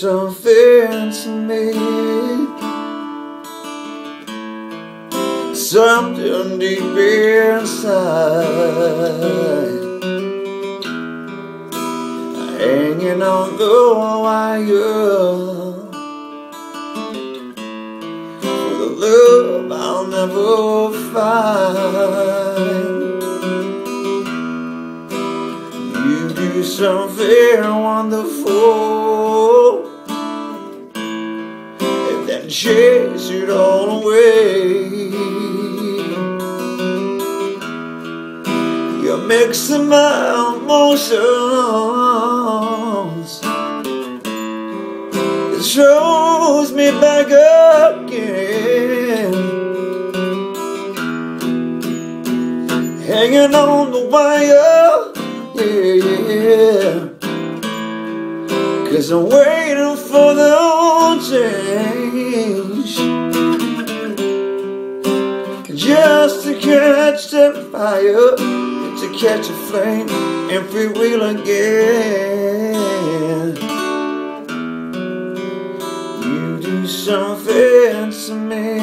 something to me Something deep inside. Hanging on the wire. For the love I'll never find. You do something wonderful And chase it all away You're mixing my emotions. It shows me back again. Hanging on the wire yeah, Yeah. Cause I'm waiting for the fire to catch a flame and freewheel again. You do something to me,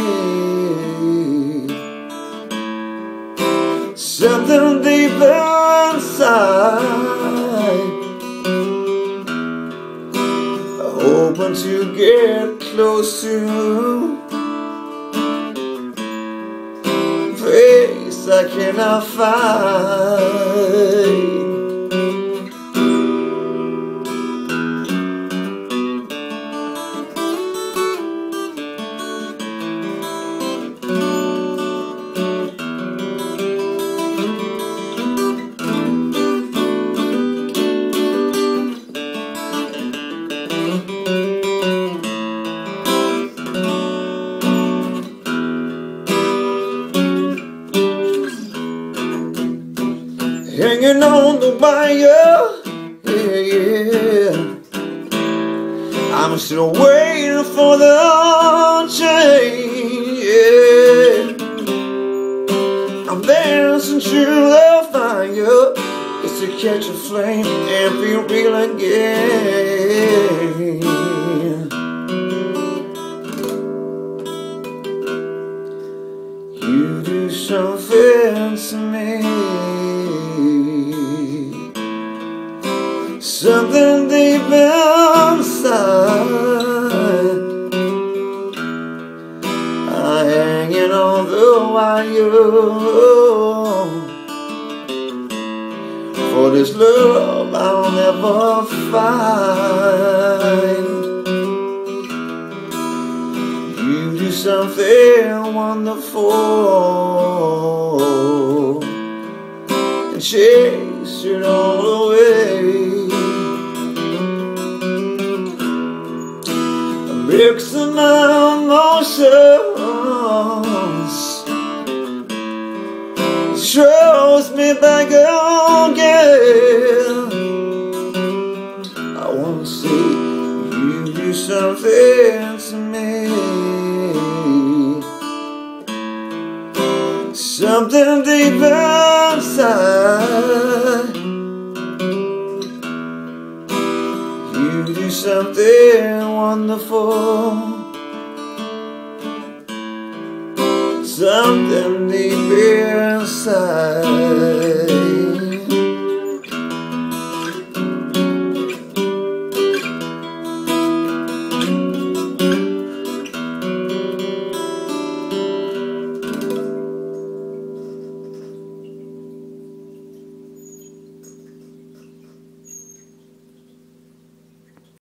something deep inside. I Hoping to get close to face I cannot find. Hanging on the wire. Yeah, yeah. I'm still waiting for the change. Yeah. I'm dancing to the fire just to catch a flame and feel real again. You do something to me Something deep inside. I'm hanging on the wire For this love I'll never find. You do something wonderful And chase it all Mixing my emotions Shows me back again. I wanna see you do something to me. Something deep inside something wonderful. Something deep inside